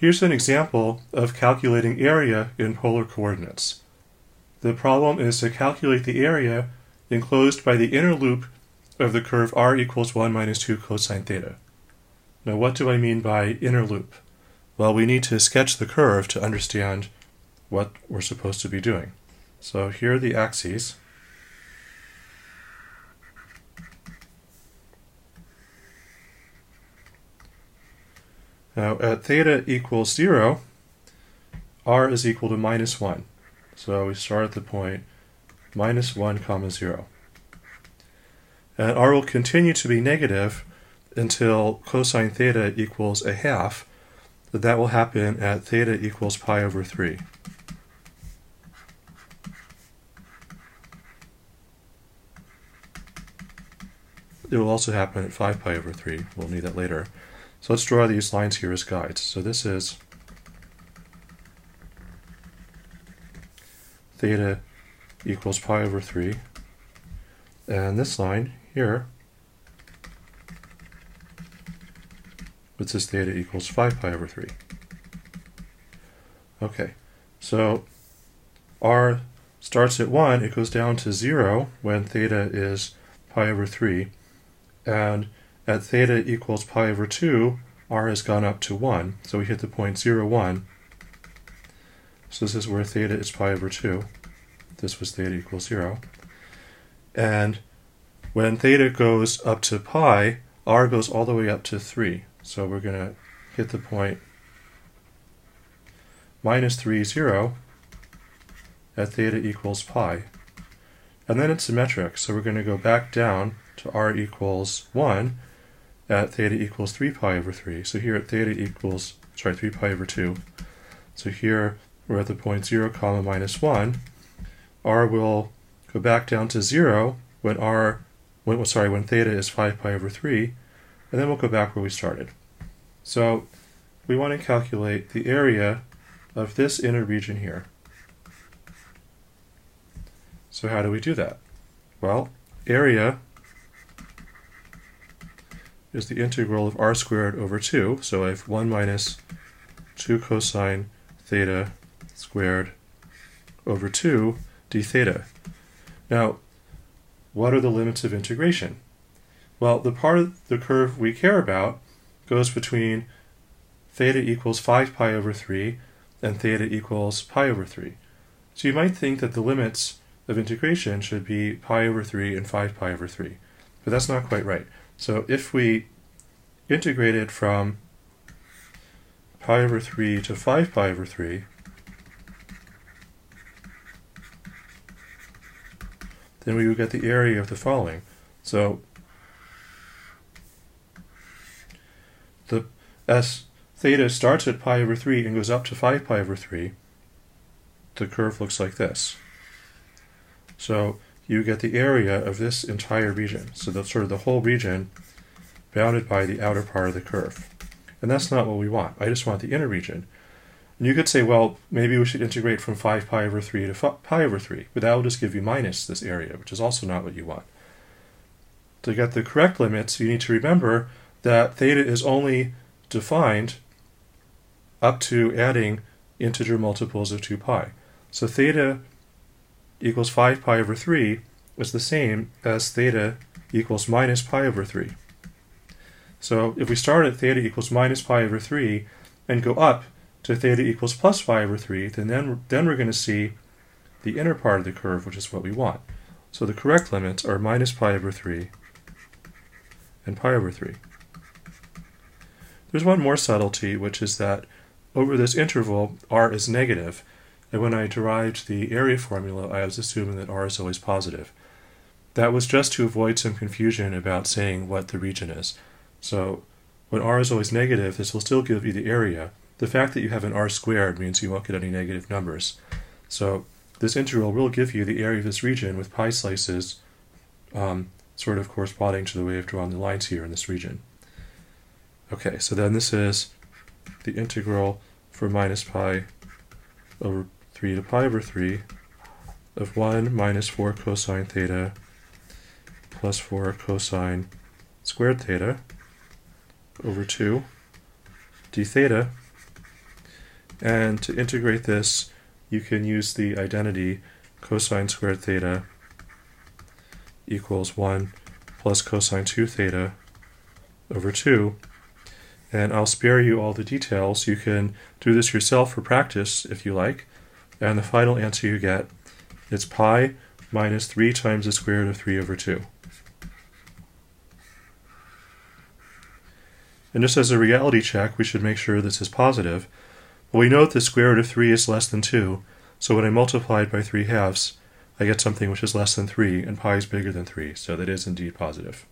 Here's an example of calculating area in polar coordinates. The problem is to calculate the area enclosed by the inner loop of the curve r equals 1 minus 2 cosine theta. Now what do I mean by inner loop? Well, we need to sketch the curve to understand what we're supposed to be doing. So here are the axes. Now at theta equals 0, r is equal to minus 1. So we start at the point minus 1 comma 0. And r will continue to be negative until cosine theta equals a half. That will happen at theta equals pi over 3. It will also happen at 5 pi over 3. We'll need that later. So let's draw these lines here as guides. So this is theta equals pi over 3. And this line here, which is theta equals 5 pi over 3. Okay, so r starts at 1, it goes down to 0 when theta is pi over 3, and at theta equals pi over 2, r has gone up to 1, so we hit the point 0, 1. So this is where theta is pi over 2. This was theta equals 0. And when theta goes up to pi, r goes all the way up to 3. So we're going to hit the point minus 3, 0 at theta equals pi. And then it's symmetric, so we're going to go back down to r equals 1 at theta equals 3 pi over 3. So here at theta equals, sorry, 3 pi over 2. So here we're at the point 0 comma minus 1. r will go back down to 0 when r, when, sorry, when theta is 5 pi over 3, and then we'll go back where we started. So we want to calculate the area of this inner region here. So how do we do that? Well, area is the integral of r squared over 2. So I have 1 minus 2 cosine theta squared over 2 d theta. Now, what are the limits of integration? Well, the part of the curve we care about goes between theta equals 5 pi over 3 and theta equals pi over 3. So you might think that the limits of integration should be pi over 3 and 5 pi over 3, but that's not quite right. So if we integrate it from pi over 3 to 5 pi over 3, then we would get the area of the following. So the as theta starts at pi over 3 and goes up to 5 pi over 3, the curve looks like this. So you get the area of this entire region. So that's sort of the whole region bounded by the outer part of the curve. And that's not what we want. I just want the inner region. And you could say, well, maybe we should integrate from 5 pi over 3 to pi over 3, but that will just give you minus this area, which is also not what you want. To get the correct limits, you need to remember that theta is only defined up to adding integer multiples of 2 pi. So theta equals 5 pi over 3 is the same as theta equals minus pi over 3. So if we start at theta equals minus pi over 3 and go up to theta equals plus pi over 3, then, then, then we're going to see the inner part of the curve, which is what we want. So the correct limits are minus pi over 3 and pi over 3. There's one more subtlety, which is that over this interval, r is negative, and when I derived the area formula, I was assuming that r is always positive. That was just to avoid some confusion about saying what the region is. So when r is always negative, this will still give you the area. The fact that you have an r squared means you won't get any negative numbers. So this integral will give you the area of this region with pie slices um, sort of corresponding to the way I've drawn the lines here in this region. Okay, so then this is the integral for minus pi over 3 to pi over 3 of 1 minus 4 cosine theta plus 4 cosine squared theta over 2 d theta And to integrate this, you can use the identity cosine squared theta equals 1 plus cosine 2 theta over 2. And I'll spare you all the details. You can do this yourself for practice if you like. And the final answer you get is pi minus 3 times the square root of 3 over 2. And just as a reality check, we should make sure this is positive. Well, we know that the square root of 3 is less than 2, so when I multiply it by 3 halves, I get something which is less than 3, and pi is bigger than 3, so that is indeed positive.